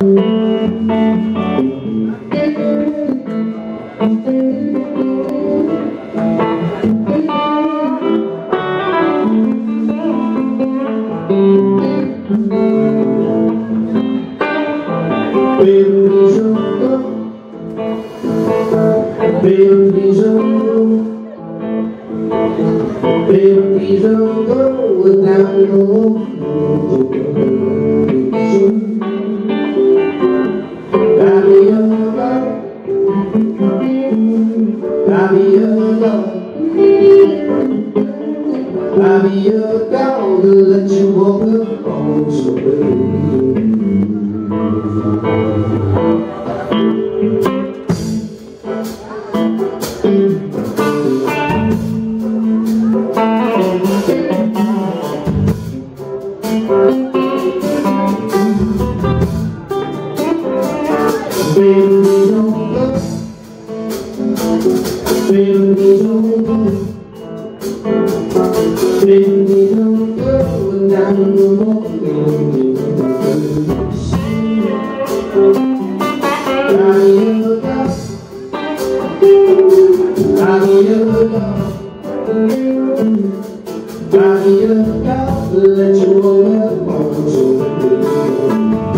Baby, Baby, junto Without no Baby, your dog Let you walk along so baby Baby, don't go. Baby, I look up, let you go on so